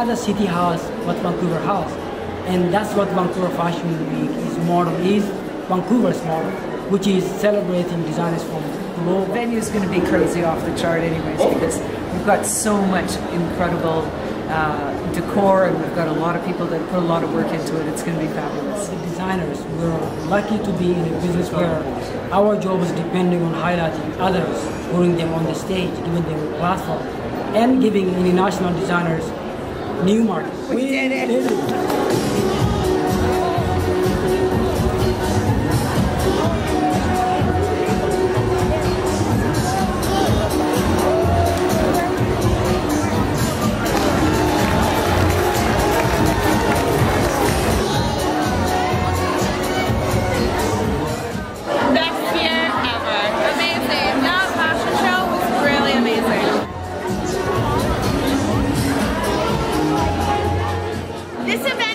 other city has what Vancouver has. And that's what Vancouver Fashion Week is model is, Vancouver's model, which is celebrating designers from global. The venue is going to be crazy off the chart anyways because we've got so much incredible uh, decor and we've got a lot of people that put a lot of work into it. It's going to be fabulous. The designers, we're lucky to be in a business where our job is depending on highlighting others, putting them on the stage, giving them a platform, and giving international designers New Market. It. This event